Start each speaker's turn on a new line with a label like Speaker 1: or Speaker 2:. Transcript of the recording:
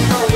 Speaker 1: Oh.